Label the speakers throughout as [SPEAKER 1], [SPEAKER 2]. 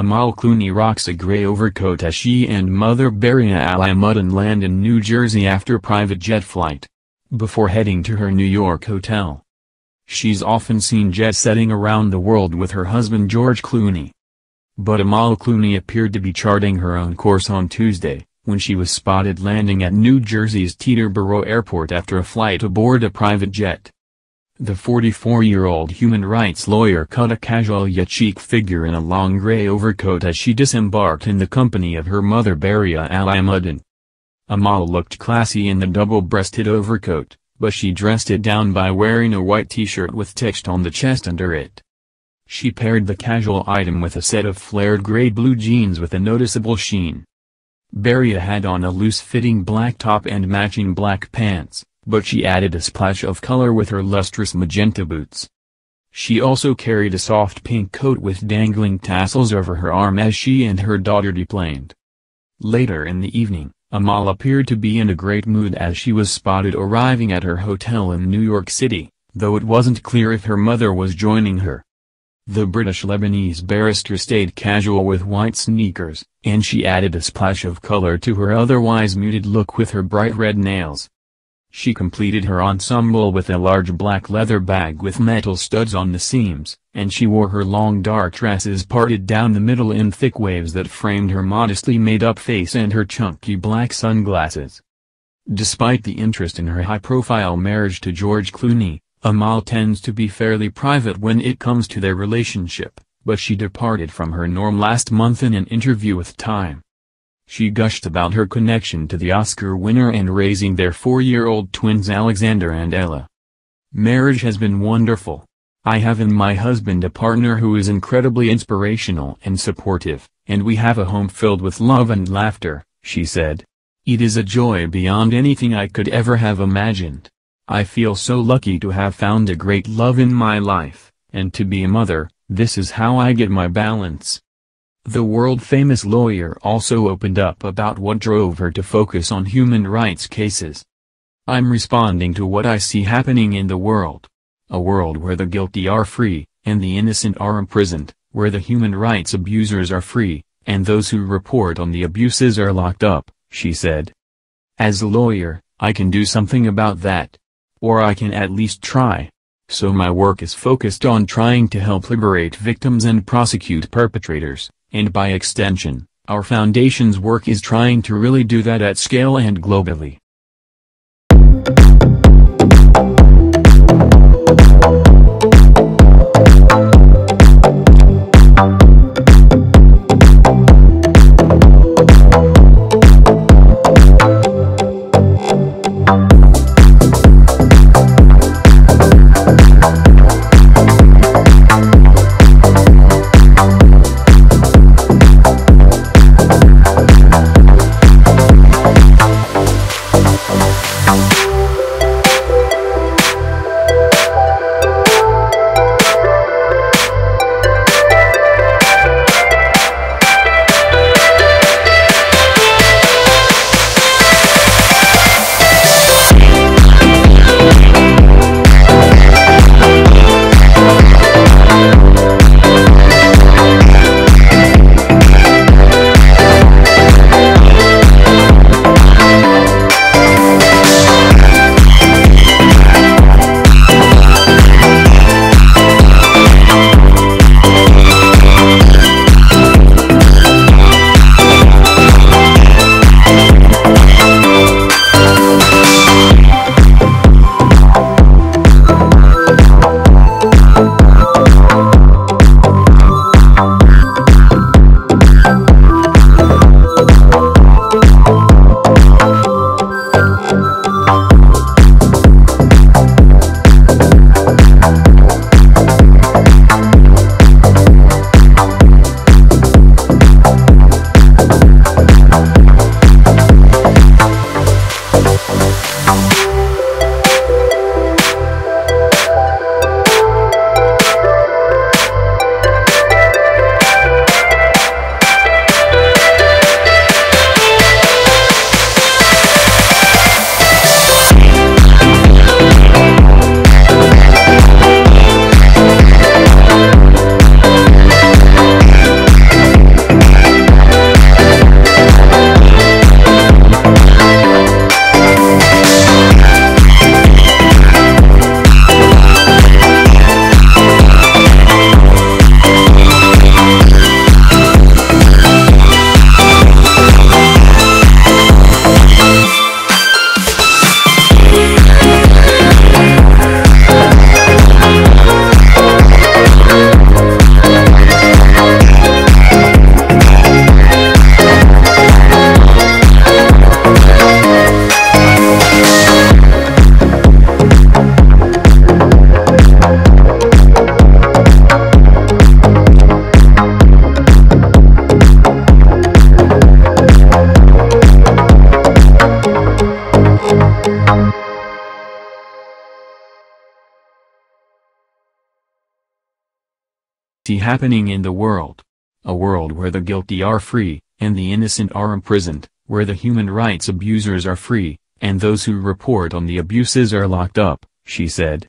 [SPEAKER 1] Amal Clooney rocks a gray overcoat as she and mother Baria Alamuddin land in New Jersey after private jet flight. Before heading to her New York hotel. She's often seen jet-setting around the world with her husband George Clooney. But Amal Clooney appeared to be charting her own course on Tuesday, when she was spotted landing at New Jersey's Teterboro Airport after a flight aboard a private jet. The 44-year-old human rights lawyer cut a casual yet chic figure in a long gray overcoat as she disembarked in the company of her mother Baria Alamuddin. Amal looked classy in the double-breasted overcoat, but she dressed it down by wearing a white t-shirt with text on the chest under it. She paired the casual item with a set of flared gray blue jeans with a noticeable sheen. Baria had on a loose-fitting black top and matching black pants but she added a splash of color with her lustrous magenta boots. She also carried a soft pink coat with dangling tassels over her arm as she and her daughter deplaned. Later in the evening, Amal appeared to be in a great mood as she was spotted arriving at her hotel in New York City, though it wasn't clear if her mother was joining her. The British-Lebanese barrister stayed casual with white sneakers, and she added a splash of color to her otherwise muted look with her bright red nails. She completed her ensemble with a large black leather bag with metal studs on the seams, and she wore her long dark tresses parted down the middle in thick waves that framed her modestly made-up face and her chunky black sunglasses. Despite the interest in her high-profile marriage to George Clooney, Amal tends to be fairly private when it comes to their relationship, but she departed from her norm last month in an interview with Time. She gushed about her connection to the Oscar winner and raising their four-year-old twins Alexander and Ella. Marriage has been wonderful. I have in my husband a partner who is incredibly inspirational and supportive, and we have a home filled with love and laughter, she said. It is a joy beyond anything I could ever have imagined. I feel so lucky to have found a great love in my life, and to be a mother, this is how I get my balance. The world-famous lawyer also opened up about what drove her to focus on human rights cases. I'm responding to what I see happening in the world. A world where the guilty are free, and the innocent are imprisoned, where the human rights abusers are free, and those who report on the abuses are locked up, she said. As a lawyer, I can do something about that. Or I can at least try. So my work is focused on trying to help liberate victims and prosecute perpetrators and by extension, our foundation's work is trying to really do that at scale and globally. Happening in the world. A world where the guilty are free, and the innocent are imprisoned, where the human rights abusers are free, and those who report on the abuses are locked up, she said.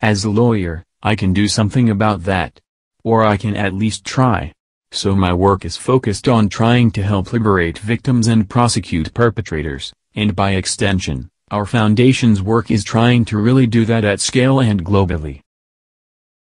[SPEAKER 1] As a lawyer, I can do something about that. Or I can at least try. So my work is focused on trying to help liberate victims and prosecute perpetrators, and by extension, our foundation's work is trying to really do that at scale and globally.